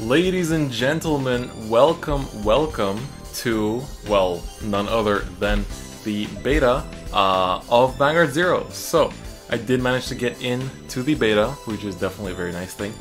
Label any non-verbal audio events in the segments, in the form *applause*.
Ladies and gentlemen, welcome, welcome to, well, none other than the beta uh, of Vanguard Zero. So, I did manage to get into the beta, which is definitely a very nice thing.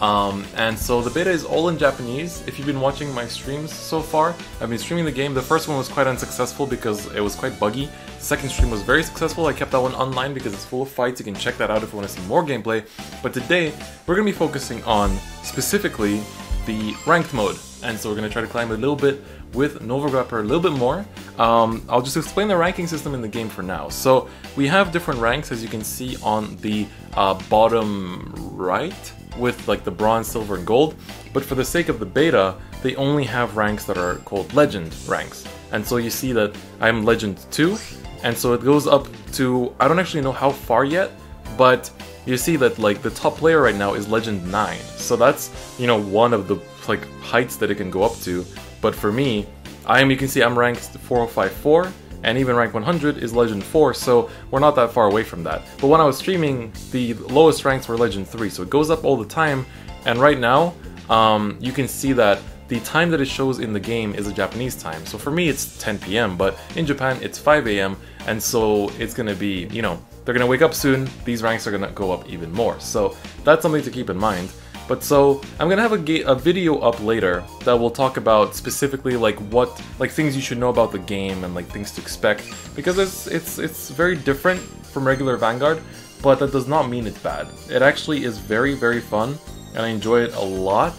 Um, and so the beta is all in Japanese. If you've been watching my streams so far, I've been streaming the game. The first one was quite unsuccessful because it was quite buggy. The second stream was very successful. I kept that one online because it's full of fights. You can check that out if you want to see more gameplay. But today, we're going to be focusing on specifically the ranked mode. And so we're going to try to climb a little bit with Nova Grappler a little bit more. Um, I'll just explain the ranking system in the game for now. So we have different ranks as you can see on the uh, bottom right with like the bronze, silver, and gold. But for the sake of the beta, they only have ranks that are called legend ranks. And so you see that I'm legend 2, and so it goes up to, I don't actually know how far yet, but you see that like the top player right now is legend 9. So that's, you know, one of the like heights that it can go up to. But for me, I am, you can see I'm ranked 4054, and even rank 100 is Legend 4, so we're not that far away from that. But when I was streaming, the lowest ranks were Legend 3, so it goes up all the time, and right now, um, you can see that the time that it shows in the game is a Japanese time. So for me, it's 10 p.m., but in Japan, it's 5 a.m., and so it's gonna be, you know, they're gonna wake up soon, these ranks are gonna go up even more. So that's something to keep in mind. But so I'm gonna have a, a video up later that will talk about specifically like what like things you should know about the game and like things to expect because it's it's it's very different from regular Vanguard, but that does not mean it's bad. It actually is very very fun and I enjoy it a lot.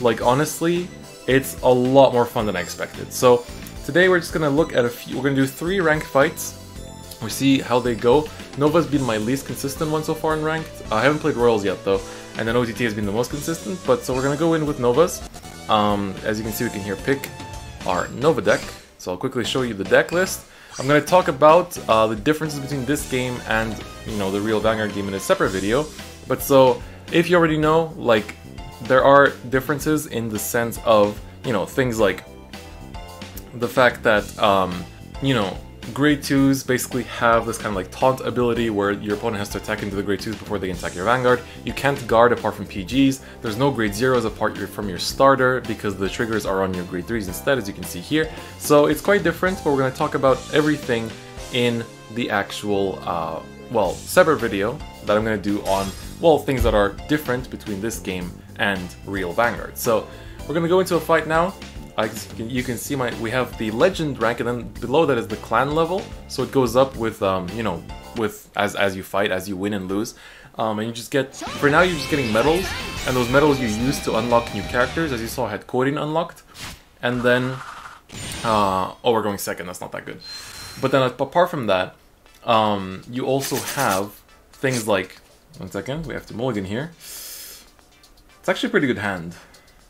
Like honestly, it's a lot more fun than I expected. So today we're just gonna look at a few. We're gonna do three ranked fights. We see how they go. Nova's been my least consistent one so far in ranked. I haven't played Royals yet though and then OTT has been the most consistent, but so we're gonna go in with Novas. Um, as you can see, we can here pick our Nova deck. So I'll quickly show you the deck list. I'm gonna talk about uh, the differences between this game and, you know, the real Vanguard game in a separate video. But so, if you already know, like, there are differences in the sense of, you know, things like the fact that, um, you know, Grade 2s basically have this kind of like taunt ability where your opponent has to attack into the Grade 2s before they can attack your Vanguard. You can't guard apart from PGs. There's no Grade 0s apart from your starter because the triggers are on your Grade 3s instead as you can see here. So it's quite different, but we're going to talk about everything in the actual, uh, well, separate video that I'm going to do on, well, things that are different between this game and real Vanguard. So we're going to go into a fight now. I, you can see my we have the legend rank and then below that is the clan level. So it goes up with um, you know with as as you fight as you win and lose. Um, and you just get for now you're just getting medals. And those medals you use to unlock new characters as you saw I had Korin unlocked. And then uh, oh we're going second. That's not that good. But then apart from that um, you also have things like one second we have to mulligan here. It's actually a pretty good hand.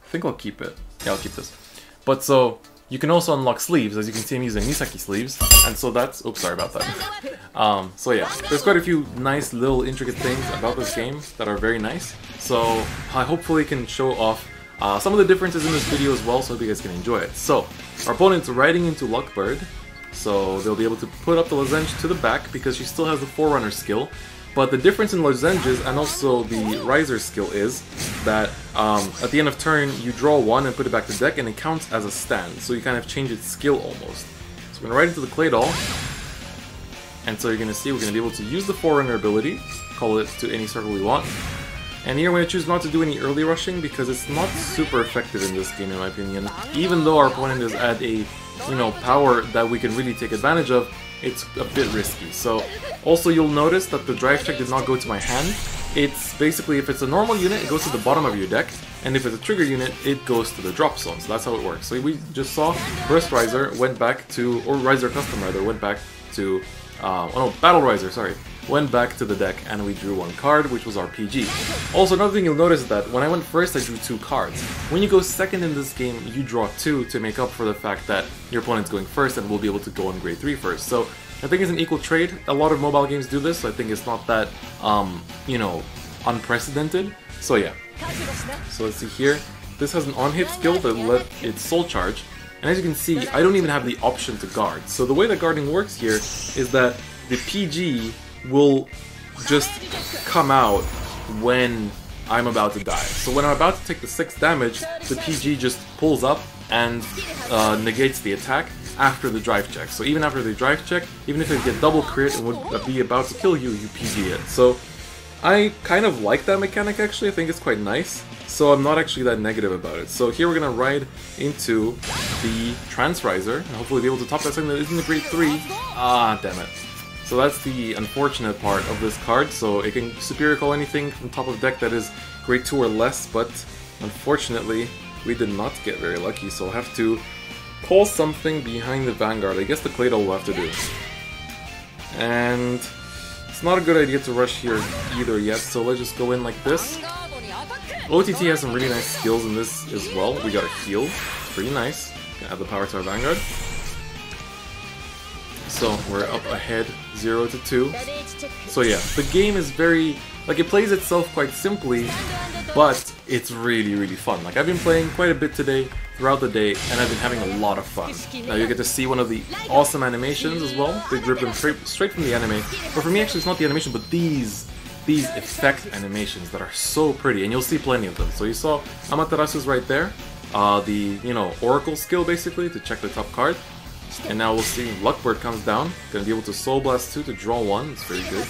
I think I'll keep it. Yeah I'll keep this but so, you can also unlock sleeves, as you can see I'm using Misaki sleeves, and so that's, oops, sorry about that. um, so yeah, there's quite a few nice little intricate things about this game that are very nice, so I hopefully can show off uh, some of the differences in this video as well so hope you guys can enjoy it. So, our opponent's riding into Luckbird, so they'll be able to put up the Lozenge to the back because she still has the Forerunner skill, but the difference in Lozenges and also the Riser skill is that um, at the end of turn, you draw one and put it back to deck, and it counts as a stand. So you kind of change its skill almost. So we're going to ride into the Claydol, and so you're going to see we're going to be able to use the Forerunner ability, call it to any circle we want. And here we're going to choose not to do any early rushing because it's not super effective in this game in my opinion. Even though our opponent is at a, you know, power that we can really take advantage of, it's a bit risky. So also you'll notice that the drive check did not go to my hand. It's basically if it's a normal unit, it goes to the bottom of your deck, and if it's a trigger unit, it goes to the drop zone. So that's how it works. So we just saw Burst Riser went back to, or Riser Custom rather, went back to, uh, oh no, Battle Riser, sorry, went back to the deck and we drew one card, which was our PG. Also, another thing you'll notice is that when I went first, I drew two cards. When you go second in this game, you draw two to make up for the fact that your opponent's going first and will be able to go on grade three first. So I think it's an equal trade. A lot of mobile games do this, so I think it's not that, um, you know, unprecedented. So yeah. So let's see here. This has an on-hit skill that let it soul charge. And as you can see, I don't even have the option to guard. So the way that guarding works here is that the PG will just come out when I'm about to die. So when I'm about to take the 6 damage, the PG just pulls up and uh, negates the attack after the drive check. So even after the drive check, even if it get double crit and would be about to kill you, you PG it. So I kind of like that mechanic actually, I think it's quite nice. So I'm not actually that negative about it. So here we're gonna ride into the Transriser, and hopefully be able to top that something that isn't a grade 3. Ah, damn it. So that's the unfortunate part of this card, so it can superior call anything from top of deck that is grade 2 or less, but unfortunately we did not get very lucky, so I'll have to call something behind the Vanguard. I guess the Claydol will have to do. And it's not a good idea to rush here either yet, so let's just go in like this. OTT has some really nice skills in this as well. We got a heal, pretty nice. Add the power to our Vanguard. So we're up ahead 0 to 2. So yeah, the game is very, like it plays itself quite simply, but it's really, really fun. Like I've been playing quite a bit today, throughout the day, and I've been having a lot of fun. Now you get to see one of the awesome animations as well. They rip them straight, straight from the anime. But for me actually it's not the animation, but these these effect animations that are so pretty, and you'll see plenty of them. So you saw Amaterasu's right there, uh, the, you know, Oracle skill basically to check the top card. And now we'll see Luckbird comes down, gonna be able to Soul Blast 2 to draw 1, it's very good.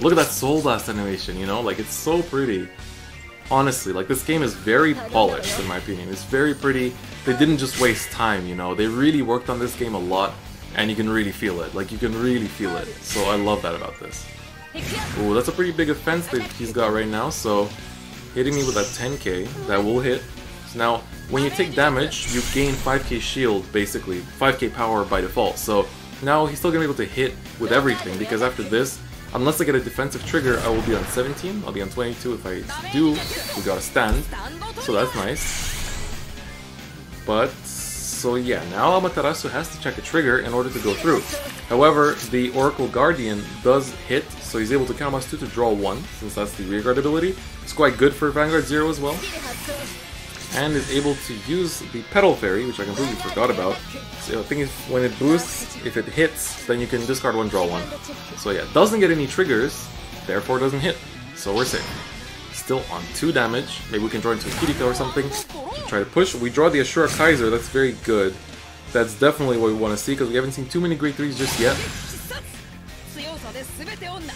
Look at that Soul Blast animation, you know, like it's so pretty. Honestly, like this game is very polished in my opinion, it's very pretty. They didn't just waste time, you know, they really worked on this game a lot, and you can really feel it, like you can really feel it. So I love that about this. Ooh, that's a pretty big offense that he's got right now, so hitting me with that 10k, that will hit. So now, when you take damage, you gain 5k shield, basically, 5k power by default, so now he's still gonna be able to hit with everything, because after this, unless I get a defensive trigger, I will be on 17, I'll be on 22 if I do, we got a stand, so that's nice. But, so yeah, now Amaterasu has to check a trigger in order to go through. However, the Oracle Guardian does hit, so he's able to count 2 to draw 1, since that's the rearguard ability. It's quite good for Vanguard 0 as well and is able to use the Petal Fairy, which I completely forgot about. So the thing is, when it boosts, if it hits, then you can discard one, draw one. So yeah, doesn't get any triggers, therefore doesn't hit. So we're safe. Still on 2 damage. Maybe we can draw into a Kirito or something. Try to push. We draw the Asura Kaiser, that's very good. That's definitely what we want to see, because we haven't seen too many Grade 3s just yet.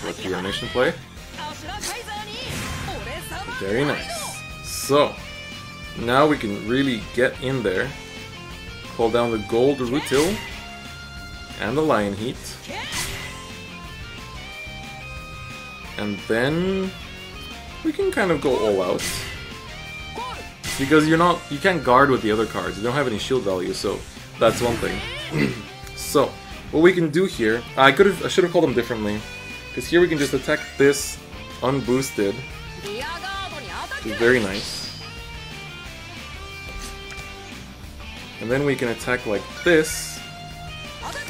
Let's the animation play. Very nice. So, now we can really get in there. Call down the Gold Rutile and the Lion Heat. And then we can kind of go all out. Because you're not you can't guard with the other cards. You don't have any shield value, so that's one thing. *clears throat* so, what we can do here, I could have I should have called them differently. Because here we can just attack this unboosted. Which is very nice. And then we can attack like this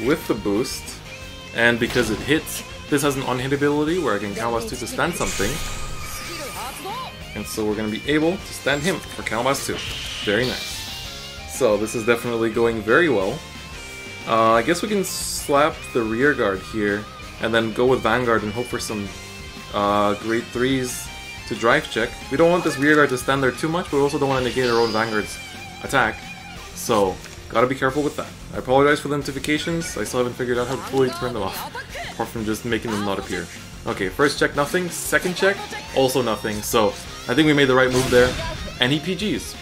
with the boost. And because it hits, this has an on-hit ability where I can Counter Blast 2 to stand something. And so we're going to be able to stand him for Counter Blast 2. Very nice. So this is definitely going very well. Uh, I guess we can slap the rear guard here and then go with Vanguard and hope for some uh, grade 3s to drive check. We don't want this rear guard to stand there too much, but we also don't want to negate our own Vanguard's attack. So, gotta be careful with that. I apologize for the notifications, I still haven't figured out how to fully turn them off, apart from just making them not appear. Okay, first check nothing, second check also nothing, so I think we made the right move there, and he PGs.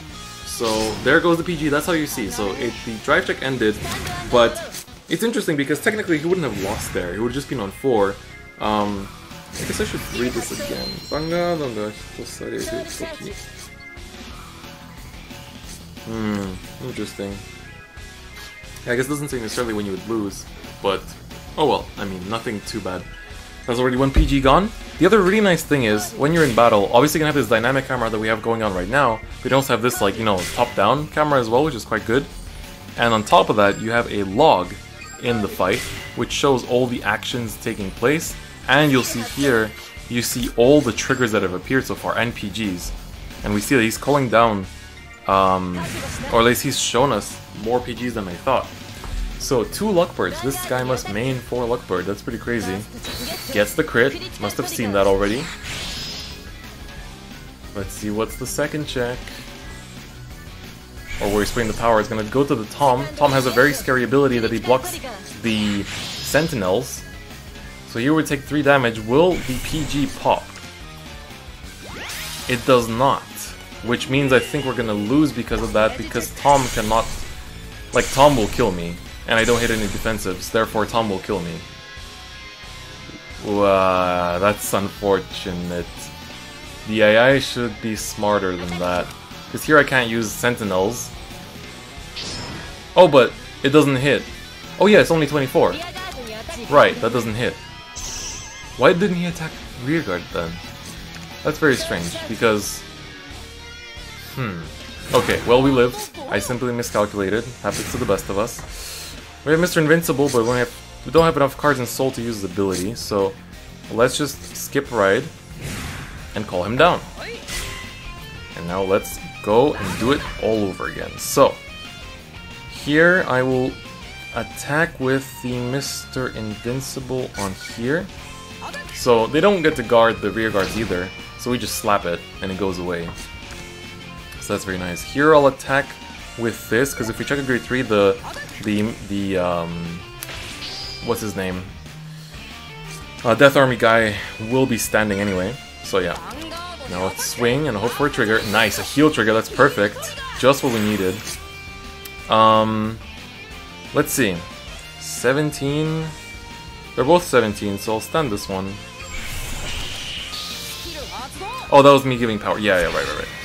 So there goes the PG, that's how you see. So it, the drive check ended, but it's interesting because technically he wouldn't have lost there, he would have just been on 4. Um, I guess I should read this again. Hmm, interesting. Yeah, I guess it doesn't say necessarily when you would lose, but oh well, I mean, nothing too bad. That's already one PG gone. The other really nice thing is, when you're in battle, obviously you're gonna have this dynamic camera that we have going on right now, but you also have this, like, you know, top-down camera as well, which is quite good. And on top of that, you have a log in the fight, which shows all the actions taking place, and you'll see here, you see all the triggers that have appeared so far, and PGs. And we see that he's calling down um, or at least he's shown us more PGs than I thought. So, two Luckbirds. This guy must main four Luckbird. That's pretty crazy. Gets the crit. Must have seen that already. Let's see what's the second check. Or where he's putting the power. It's gonna go to the Tom. Tom has a very scary ability that he blocks the Sentinels. So here we take 3 damage. Will the PG pop? It does not. Which means I think we're gonna lose because of that, because Tom cannot... Like, Tom will kill me, and I don't hit any defensives, therefore Tom will kill me. Wow, that's unfortunate. The AI should be smarter than that. Because here I can't use Sentinels. Oh, but it doesn't hit. Oh yeah, it's only 24. Right, that doesn't hit. Why didn't he attack rearguard then? That's very strange, because... Hmm. Okay, well we lived. I simply miscalculated. Happens to the best of us. We have Mr. Invincible, but we, have, we don't have enough cards in Soul to use his ability, so let's just skip Ride and call him down. And now let's go and do it all over again. So, here I will attack with the Mr. Invincible on here. So they don't get to guard the rear guards either. So we just slap it, and it goes away. So that's very nice. Here I'll attack with this, because if we check a grade 3, the, the, the, um, what's his name? Uh, Death Army guy will be standing anyway. So yeah. Now let's swing and hope for a trigger. Nice, a heal trigger, that's perfect. Just what we needed. Um, let's see. 17... They're both 17, so I'll stand this one. Oh, that was me giving power. Yeah, yeah, right, right, right.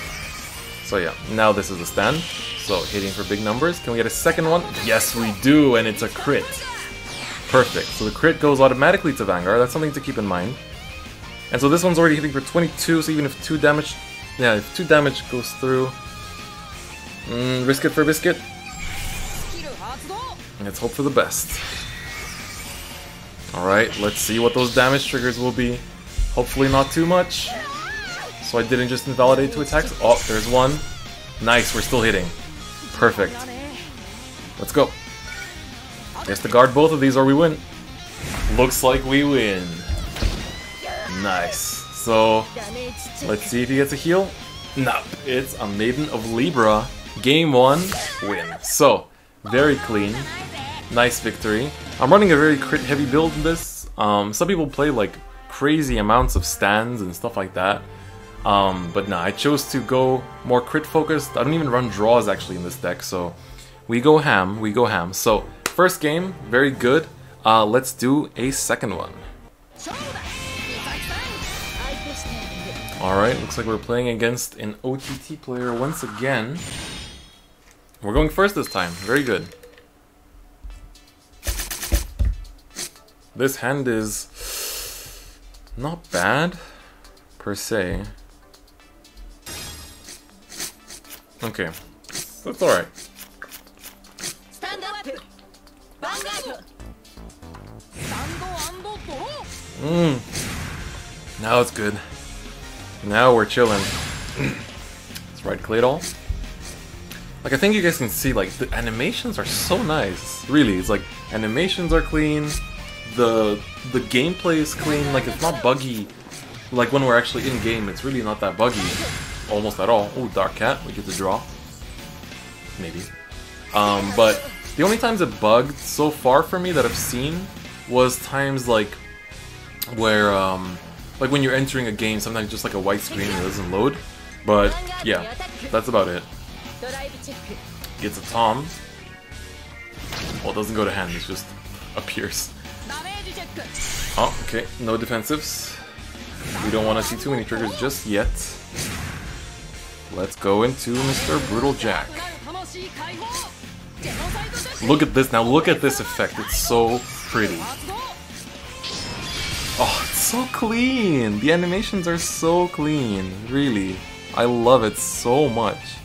So yeah, now this is the stand. So hitting for big numbers. Can we get a second one? Yes, we do, and it's a crit. Perfect. So the crit goes automatically to Vanguard. That's something to keep in mind. And so this one's already hitting for 22, so even if 2 damage... Yeah, if 2 damage goes through... Mm, risk it for biscuit. Let's hope for the best. Alright, let's see what those damage triggers will be. Hopefully not too much. So I didn't just invalidate two attacks. Oh, there's one. Nice, we're still hitting. Perfect. Let's go. Guess to guard both of these or we win. Looks like we win. Nice. So, let's see if he gets a heal. Nope. It's a Maiden of Libra. Game 1, win. So, very clean. Nice victory. I'm running a very crit heavy build in this. Um, some people play like crazy amounts of stands and stuff like that. Um, but nah, I chose to go more crit focused. I don't even run draws actually in this deck, so we go ham, we go ham. So first game, very good. Uh, let's do a second one. Alright, looks like we're playing against an OTT player once again. We're going first this time, very good. This hand is not bad, per se. Okay, that's alright. Mmm. Now it's good. Now we're chilling. *clears throat* Let's ride Claydol. Like, I think you guys can see, like, the animations are so nice. Really, it's like, animations are clean, the the gameplay is clean, like, it's not buggy. Like, when we're actually in-game, it's really not that buggy almost at all. Oh, Dark Cat, we get to draw. Maybe. Um, but the only times it bugged so far for me that I've seen was times like where um, like when you're entering a game, sometimes just like a white screen and it doesn't load. But yeah, that's about it. Gets a Tom. Well, it doesn't go to hand, it just appears. Oh, okay, no defensives. We don't want to see too many triggers just yet. Let's go into Mr. Brutal Jack. Look at this now, look at this effect, it's so pretty. Oh, it's so clean! The animations are so clean, really. I love it so much.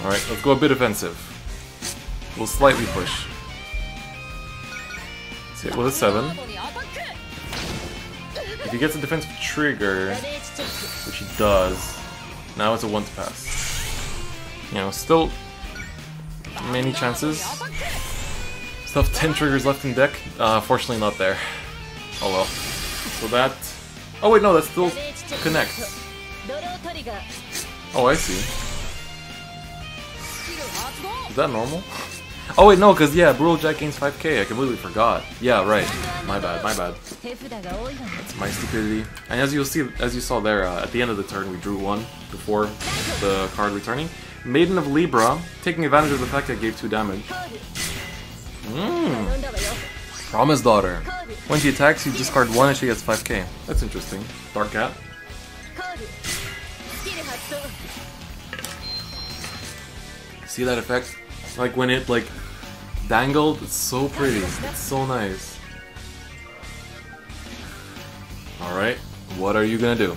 Alright, let's go a bit offensive. We'll slightly push. Let's hit with a 7. If he gets a defensive trigger, which he does, now it's a 1 to pass. You know, still many chances. Still have 10 triggers left in deck. Uh, fortunately not there. Oh well. So that... Oh wait, no, that still connects. Oh, I see. Is that normal? Oh wait, no, because yeah, Brutal Jack gains 5k, I completely forgot. Yeah, right. My bad, my bad. That's my stupidity. And as you'll see, as you saw there, uh, at the end of the turn we drew one before the card returning. Maiden of Libra, taking advantage of the fact that I gave 2 damage. Mmm. Promise Daughter. When she attacks, you discard 1 and she gets 5k. That's interesting. Dark Cat. See that effect? Like when it like dangled, it's so pretty. It's so nice. Alright, what are you gonna do?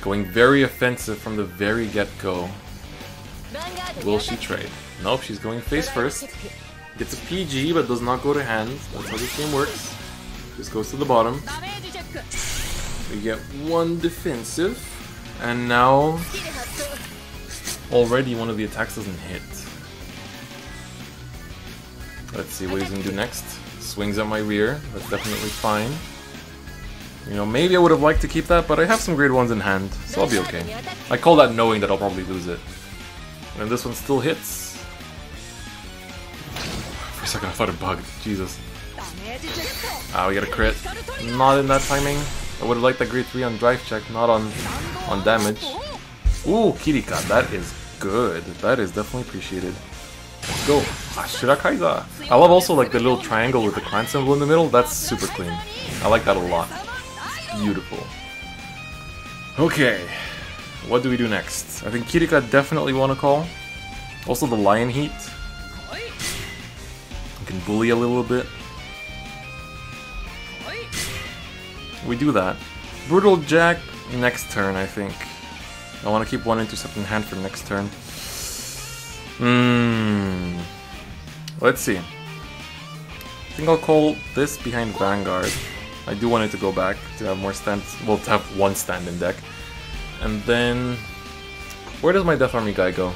Going very offensive from the very get-go. Will she trade? Nope, she's going face first. Gets a PG, but does not go to hand. That's how this game works. Just goes to the bottom. We get one defensive. And now... Already one of the attacks doesn't hit. Let's see what he's gonna do next. Swings at my rear. That's definitely fine. You know, maybe I would have liked to keep that, but I have some great ones in hand, so I'll be okay. I call that knowing that I'll probably lose it. And this one still hits. For a second I thought it bugged. Jesus. Ah, we got a crit. Not in that timing. I would have liked that grade 3 on drive check, not on on damage. Ooh, Kirika, that is good. That is definitely appreciated. Let's go. Ah, Asura Kaiser. I love also like the little triangle with the clan symbol in the middle. That's super clean. I like that a lot. Beautiful. Okay. What do we do next? I think Kirika definitely want to call. Also the Lion Heat. I can bully a little bit. We do that. Brutal Jack next turn, I think. I want to keep one intercept in hand for next turn. Hmm. Let's see. I think I'll call this behind Vanguard. I do want it to go back to have more stands. Well, to have one stand in deck. And then... Where does my Death Army guy go?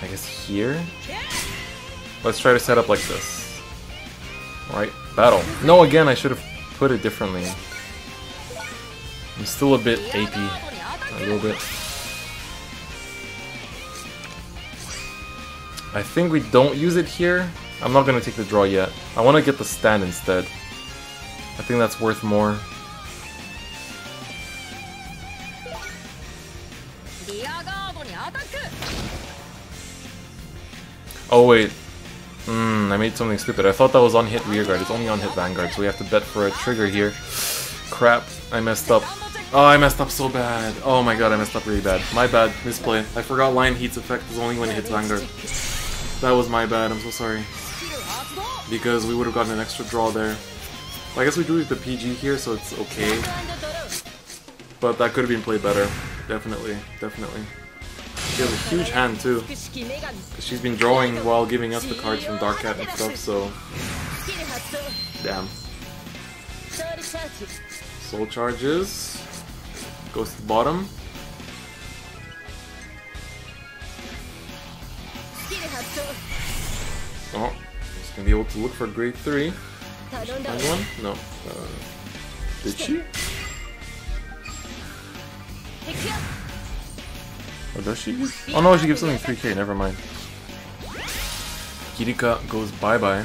I guess here? Let's try to set up like this. Alright, battle. No, again, I should have put it differently. I'm still a bit AP. A little bit. I think we don't use it here. I'm not gonna take the draw yet. I want to get the stand instead. I think that's worth more. Oh wait. Hmm, I made something stupid. I thought that was on hit rearguard. It's only on hit vanguard, so we have to bet for a trigger here. Crap, I messed up. Oh, I messed up so bad. Oh my god, I messed up really bad. My bad, misplay. I forgot Lion Heat's effect is only when it hits vanguard. That was my bad, I'm so sorry. Because we would have gotten an extra draw there. I guess we drew the PG here, so it's okay. But that could have been played better. Definitely, definitely. She has a huge hand too. She's been drawing while giving us the cards from Dark Cat and stuff, so... Damn. Soul charges. Goes to the bottom. Oh, she's gonna be able to look for grade 3. Find one? No. Uh, did she? Or does she? Oh no, she gives something 3k, never mind. Kirika goes bye-bye.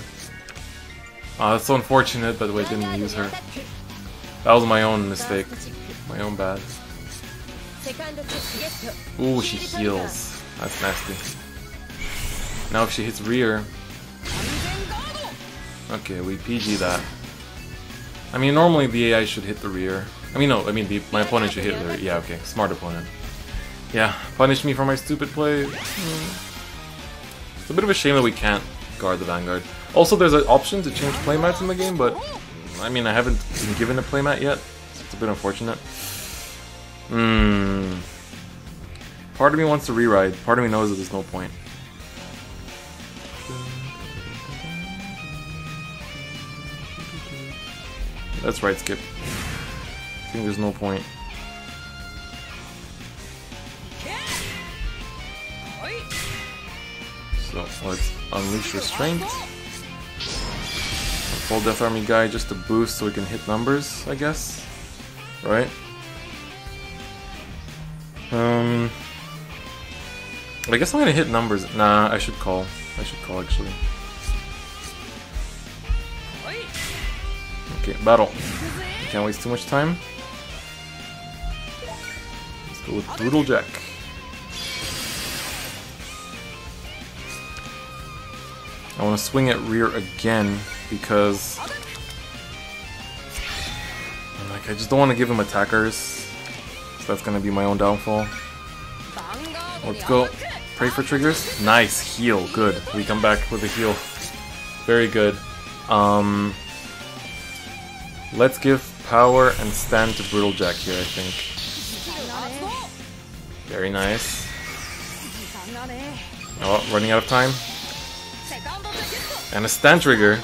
Ah, that's so unfortunate, by the way, I didn't use her. That was my own mistake. My own bad. Ooh, she heals. That's nasty. Now if she hits rear... Okay, we PG that. I mean, normally the AI should hit the rear. I mean, no, I mean, the, my opponent should hit the rear. Yeah, okay, smart opponent. Yeah, punish me for my stupid play. It's a bit of a shame that we can't guard the Vanguard. Also, there's an option to change playmats in the game, but I mean, I haven't been given a playmat yet. So it's a bit unfortunate. Hmm. Part of me wants to reride. Part of me knows that there's no point. That's right, Skip. I think there's no point. So let's unleash restraint. Full Death Army guy just to boost so we can hit numbers, I guess. Right? Um, I guess I'm gonna hit numbers. Nah, I should call. I should call actually. Okay, battle. Can't waste too much time. Let's go with Brutal Jack. I want to swing at rear again because like I just don't want to give him attackers. So that's gonna be my own downfall. Let's go. Pray for triggers. Nice heal. Good. We come back with a heal. Very good. Um, let's give power and stand to Brutal Jack here. I think. Very nice. Oh, running out of time. And a stand trigger.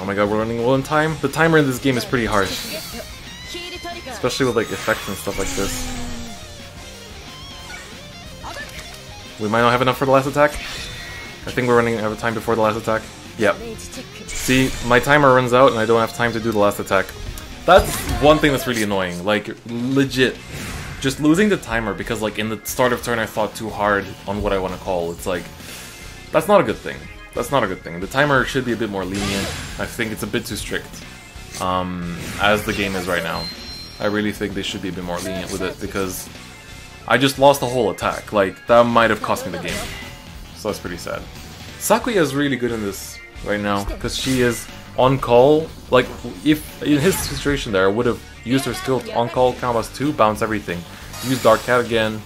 Oh my god, we're running low in time. The timer in this game is pretty harsh. Especially with like effects and stuff like this. We might not have enough for the last attack. I think we're running out of time before the last attack. Yep. See, my timer runs out and I don't have time to do the last attack. That's one thing that's really annoying. Like, legit. Just losing the timer because like in the start of turn I thought too hard on what I want to call. It's like, that's not a good thing. That's not a good thing. The timer should be a bit more lenient. I think it's a bit too strict. Um, as the game is right now. I really think they should be a bit more lenient with it because I just lost the whole attack. Like, that might have cost me the game. So that's pretty sad. Sakuya is really good in this right now because she is on call. Like, if in his situation there, I would have used her skill on call combos to bounce everything. Use Dark Cat again,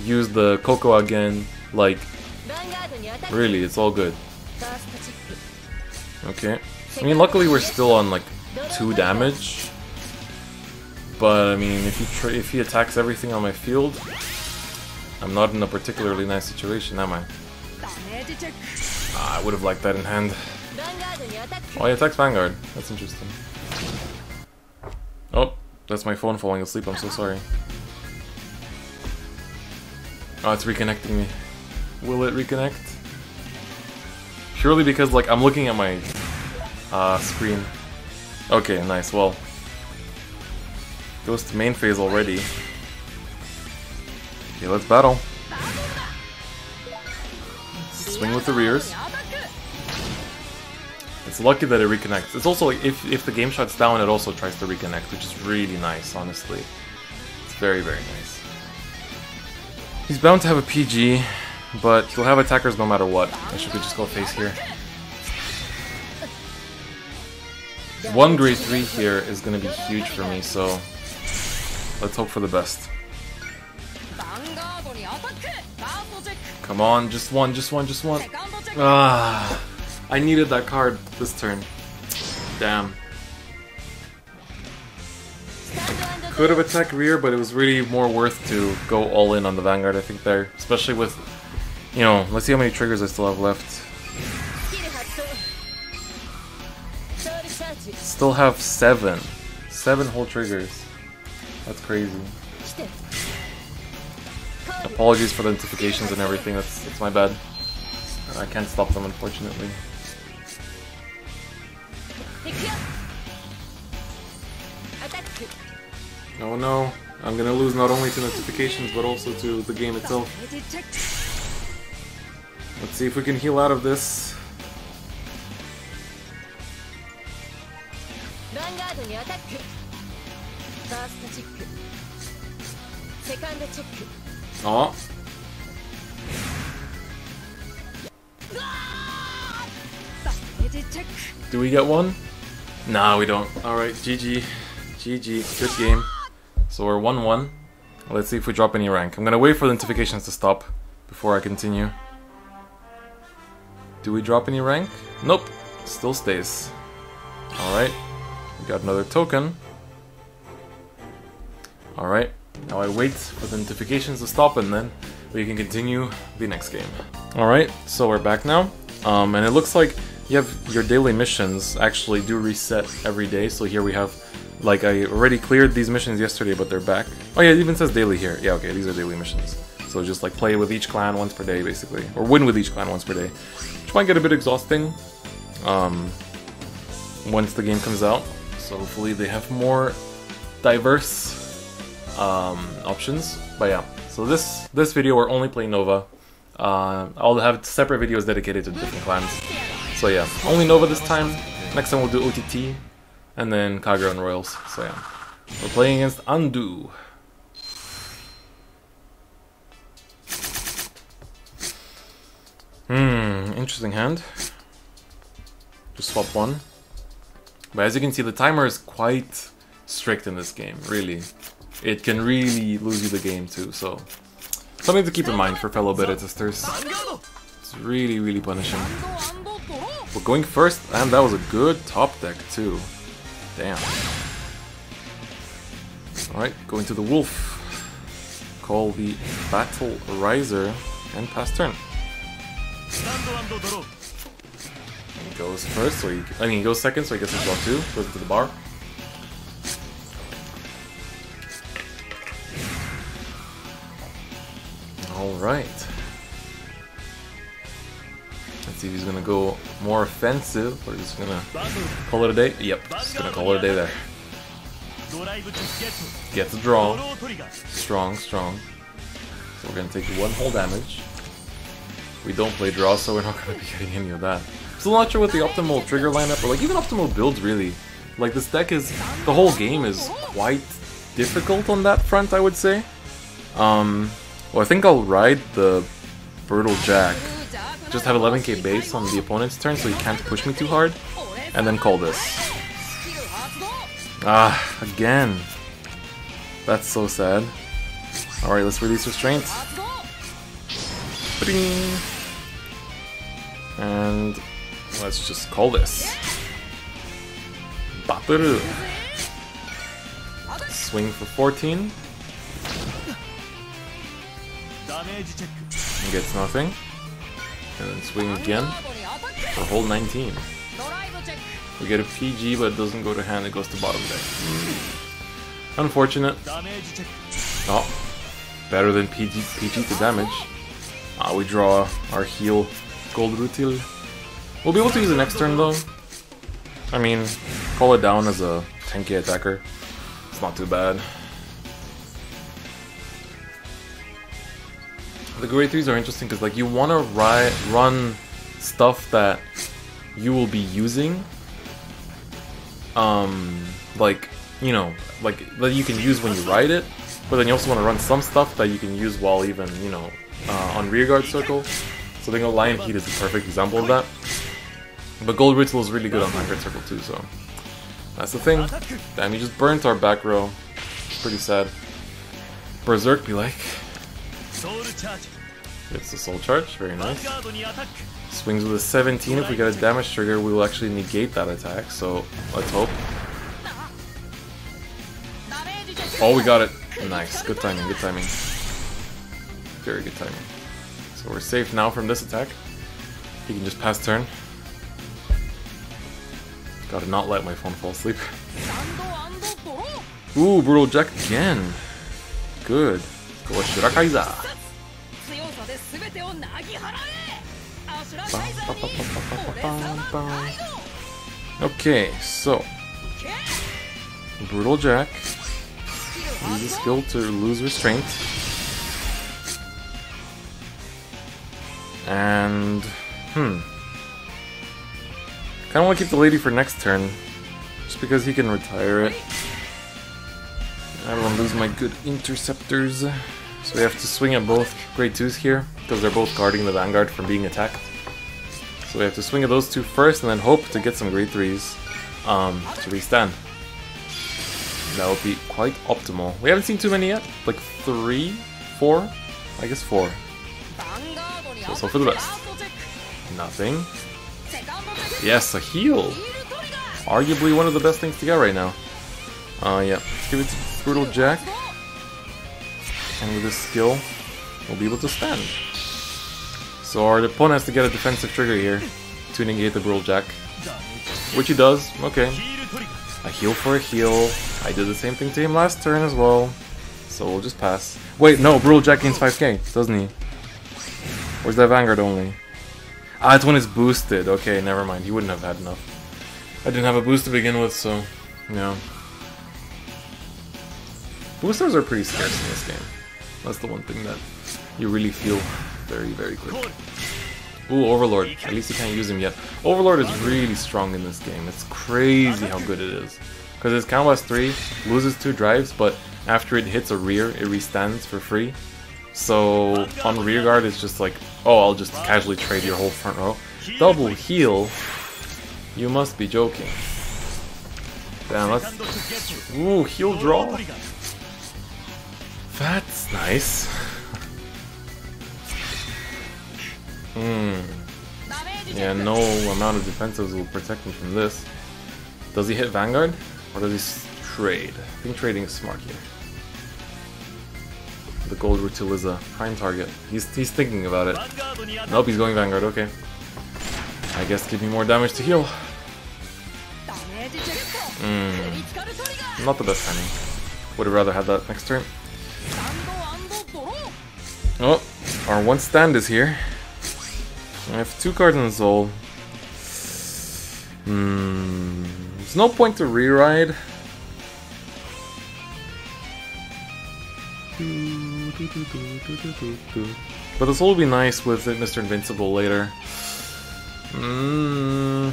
use the Coco again. Like, really, it's all good. Okay. I mean, luckily we're still on like 2 damage. But, I mean, if he, if he attacks everything on my field, I'm not in a particularly nice situation, am I? Ah, I would have liked that in hand. Oh, he attacks Vanguard. That's interesting. Oh, that's my phone falling asleep. I'm so sorry. Oh, it's reconnecting me. Will it reconnect? Surely because, like, I'm looking at my uh, screen. Okay, nice. Well, goes to main phase already. Okay, let's battle. Swing with the rears. It's lucky that it reconnects. It's also like if if the game shuts down, it also tries to reconnect, which is really nice, honestly. It's very very nice. He's bound to have a PG, but he'll have attackers no matter what. I should just go face here. One grade 3 here is going to be huge for me, so let's hope for the best. Come on, just one, just one, just one. Ah, I needed that card this turn. Damn. Could have attacked rear, but it was really more worth to go all in on the Vanguard, I think, there. Especially with, you know, let's see how many triggers I still have left. Still have seven. Seven whole triggers. That's crazy. Apologies for the notifications and everything, that's, that's my bad. I can't stop them, unfortunately. Oh no, I'm gonna lose not only to notifications, but also to the game itself. Let's see if we can heal out of this. Oh. Do we get one? Nah, we don't. Alright, GG. GG. Good game. So we're 1-1. Let's see if we drop any rank. I'm gonna wait for the notifications to stop before I continue. Do we drop any rank? Nope. Still stays. Alright. We got another token. Alright. Now I wait for the notifications to stop and then we can continue the next game. Alright, so we're back now. Um, and it looks like you have your daily missions actually do reset every day. So here we have, like I already cleared these missions yesterday, but they're back. Oh yeah, it even says daily here. Yeah, okay, these are daily missions. So just like play with each clan once per day, basically. Or win with each clan once per day. Which might get a bit exhausting um, once the game comes out. So So hopefully they have more diverse um, options. But yeah, so this this video we're only playing Nova. Uh, I'll have separate videos dedicated to different clans. So yeah, only Nova this time. Next time we'll do OTT, and then Kagero and Royals. So yeah, we're playing against Undo. Hmm, interesting hand. Just swap one. But as you can see, the timer is quite strict in this game, really. It can really lose you the game too, so... Something to keep in mind for fellow beta testers. It's really, really punishing. We're going first, and that was a good top deck too. Damn. Alright, going to the Wolf. Call the Battle Riser, and pass turn. He goes first, so he, I mean, he goes second, so he gets to draw two. Goes to the bar. Alright. Let's see if he's gonna go more offensive, or he's gonna call it a day. Yep, he's gonna call it a day there. Get the draw. Strong, strong. So we're gonna take one whole damage. We don't play draw, so we're not gonna be getting any of that. Still not sure what the optimal trigger lineup, or like even optimal builds really. Like this deck is, the whole game is quite difficult on that front, I would say. Um, well, I think I'll ride the Brutal Jack. Just have 11k base on the opponent's turn so he can't push me too hard. And then call this. Ah, again. That's so sad. Alright, let's release Restraint. And let's just call this. Battle. Swing for 14. Gets nothing. And then swing again for whole 19. We get a PG, but it doesn't go to hand, it goes to bottom deck. Unfortunate. Oh, better than PG, PG to damage. Uh, we draw our heal Gold Rutile. We'll be able to use it next turn though. I mean, call it down as a 10k attacker. It's not too bad. The grade 3s are interesting because like you want to run stuff that you will be using um like you know like that you can use when you ride it but then you also want to run some stuff that you can use while even you know uh, on rearguard circle. So I think a Lion Heat is a perfect example of that. But Gold Rutile is really good on rearguard circle too so that's the thing. Damn you just burnt our back row pretty sad. Berserk be like Gets the soul charge, very nice. Swings with a 17, if we get a damage trigger we will actually negate that attack, so let's hope. Oh, we got it. Nice, good timing, good timing. Very good timing. So we're safe now from this attack. He can just pass turn. Gotta not let my phone fall asleep. Ooh, Brutal Jack again. Good. Go with Asura Kaiser. Okay, so Brutal Jack. Use a skill to lose restraint. And hmm. Kinda wanna keep the lady for next turn. Just because he can retire it. I don't wanna lose my good interceptors. So we have to swing at both grade 2s here, because they're both guarding the Vanguard from being attacked. So we have to swing at those two first, and then hope to get some grade 3s um, to restand. That would be quite optimal. We haven't seen too many yet, like three, four? I guess four. So let's for the best. Nothing. Yes, a heal! Arguably one of the best things to get right now. Uh, yeah. Give it to Brutal Jack. And with this skill, we'll be able to stand. So our opponent has to get a defensive trigger here to negate the Brutal Jack. Which he does, okay. A heal for a heal. I did the same thing to him last turn as well. So we'll just pass. Wait, no, Brutal Jack gains 5k, doesn't he? Where's that Vanguard only? Ah, it's when it's boosted. Okay, never mind. He wouldn't have had enough. I didn't have a boost to begin with, so Yeah. Boosters are pretty scarce in this game. That's the one thing that you really feel very, very quick. Ooh, Overlord. At least you can't use him yet. Overlord is really strong in this game. It's crazy how good it is. Because his Count 3 loses two drives, but after it hits a rear, it restands for free. So on rear guard, it's just like, oh, I'll just casually trade your whole front row. Double heal? You must be joking. Damn, let's... Ooh, heal draw? That's nice. Hmm. Yeah, no amount of defensives will protect me from this. Does he hit Vanguard? Or does he trade? I think trading is smart here. The gold Rutile is a prime target. He's, he's thinking about it. Nope, he's going Vanguard, okay. I guess give me more damage to heal. Hmm. Not the best timing. Would have rather had that next turn. Oh, our one stand is here. I have two cards in the soul. Hmm. There's no point to reride. But this will be nice with it, Mr. Invincible later. Mm.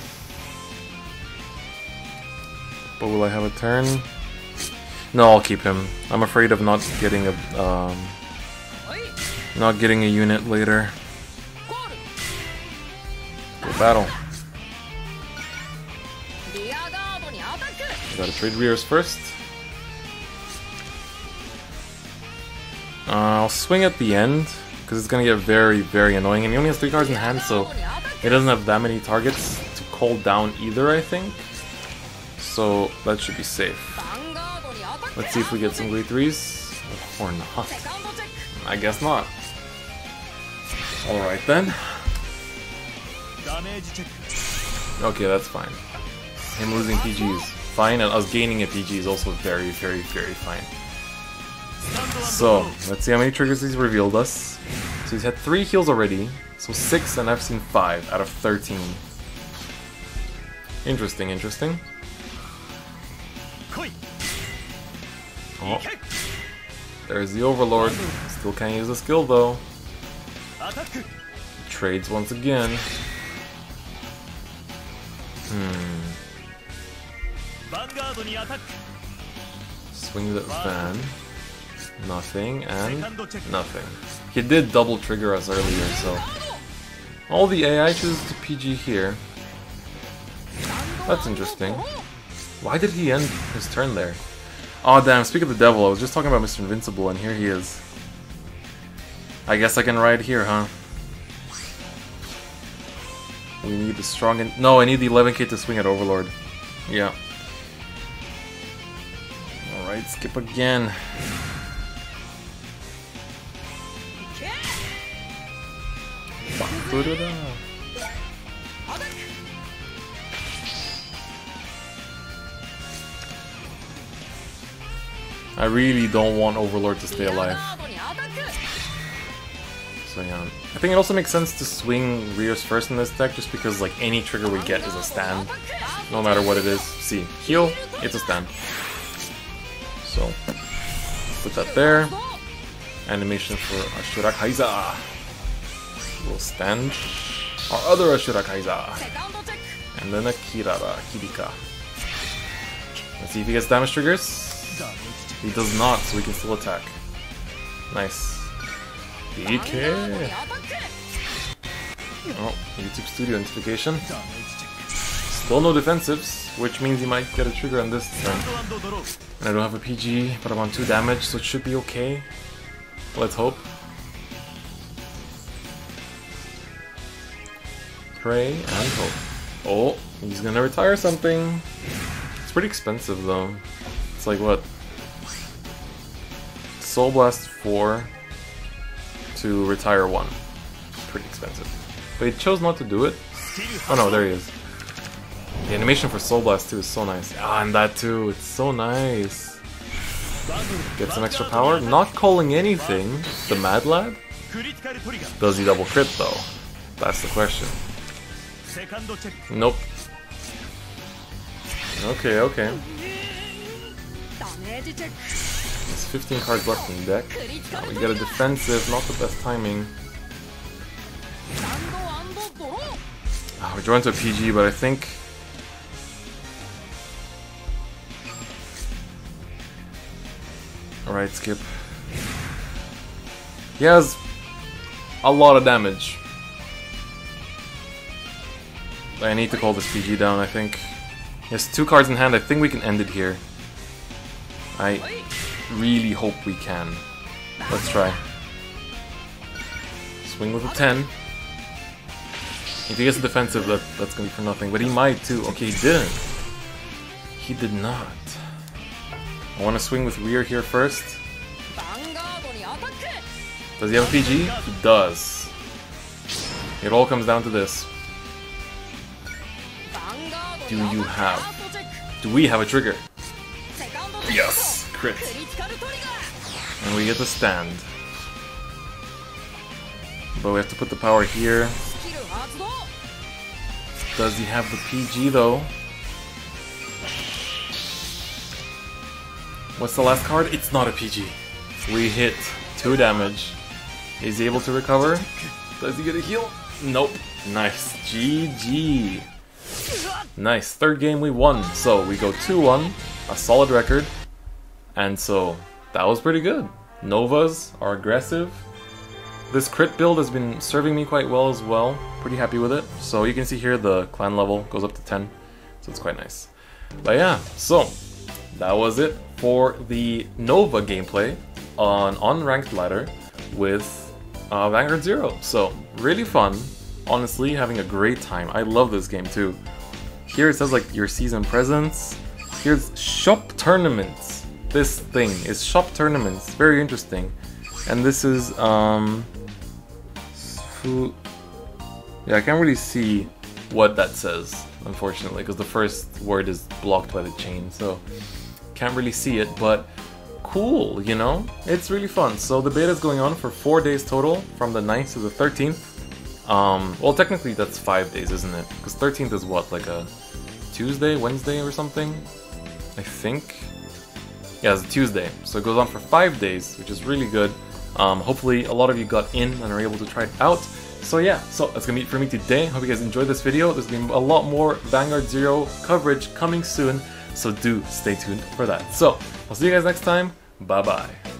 But will I have a turn? No, I'll keep him. I'm afraid of not getting a um, not getting a unit later. Battle. Gotta trade rears first. Uh, I'll swing at the end, because it's gonna get very, very annoying. And he only has three cards in hand, so he doesn't have that many targets to call down either, I think. So that should be safe. Let's see if we get some grade 3s. Or not. *laughs* I guess not. Alright then. Okay, that's fine. Him losing PG is fine, and us gaining a PG is also very, very, very fine. So, let's see how many triggers he's revealed us. So he's had 3 heals already, so 6 and I've seen 5 out of 13. Interesting, interesting. Oh. There's the Overlord. Still can't use the skill though. Trades once again. Hmm. Swing the fan. Nothing, and nothing. He did double trigger us earlier, so... All the AI chooses to PG here. That's interesting. Why did he end his turn there? Oh damn, speak of the devil, I was just talking about Mr. Invincible, and here he is. I guess I can ride here, huh? We need the strong... and... no, I need the 11k to swing at Overlord. Yeah. Alright, skip again. I really don't want Overlord to stay alive. So yeah. I think it also makes sense to swing Rears first in this deck just because like any trigger we get is a stand. No matter what it is. See, heal, it's a stand. So put that there. Animation for Asura Kaiser will stand our other Asura Kaiser. And then a Kirara, Kirika. Let's see if he gets damage triggers. He does not, so we can still attack. Nice. DK! Oh, YouTube Studio notification. Still no defensives, which means he might get a trigger on this turn. And I don't have a PG, but I'm on 2 damage, so it should be okay. Let's hope. Pray and hope. Oh, he's gonna retire something. It's pretty expensive though. It's like what? Soul Blast 4 to retire 1. Pretty expensive. But he chose not to do it. Oh no, there he is. The animation for Soul Blast 2 is so nice. Ah, and that too, it's so nice. Get some extra power. Not calling anything. The Mad Lad? Does he double crit though? That's the question. Nope. Okay, okay. There's 15 cards left in the deck. We get a defensive, not the best timing. Ah, oh, we're drawing to a PG, but I think... Alright, skip. He has a lot of damage. I need to call this PG down, I think. He has two cards in hand, I think we can end it here. I really hope we can. Let's try. Swing with a 10. If he gets a defensive, that, that's gonna be for nothing. But he might too. Okay, he didn't. He did not. I want to swing with rear here first. Does he have a PG? He does. It all comes down to this. Do you have... Do we have a trigger? Yes! And we get the stand. But we have to put the power here. Does he have the PG though? What's the last card? It's not a PG. We hit 2 damage. Is he able to recover? Does he get a heal? Nope. Nice. GG. Nice. Third game we won. So we go 2-1. A solid record. And so that was pretty good. Novas are aggressive. This crit build has been serving me quite well as well. Pretty happy with it. So you can see here the clan level goes up to 10. So it's quite nice. But yeah, so that was it for the Nova gameplay on unranked ladder with uh, Vanguard Zero. So really fun. Honestly, having a great time. I love this game too. Here it says like your season presents. Here's shop tournaments. This thing is shop tournaments. Very interesting. And this is um. Yeah, I can't really see what that says, unfortunately, because the first word is blocked by the chain. So can't really see it, but cool, you know? It's really fun. So the beta is going on for four days total, from the 9th to the 13th. Um, well, technically that's five days, isn't it? Because 13th is what, like a Tuesday, Wednesday or something? I think. Yeah, it's a Tuesday. So it goes on for five days, which is really good. Um, hopefully a lot of you got in and are able to try it out. So yeah, so that's gonna be it for me today. Hope you guys enjoyed this video. There's gonna be a lot more Vanguard Zero coverage coming soon so do stay tuned for that. So, I'll see you guys next time. Bye bye.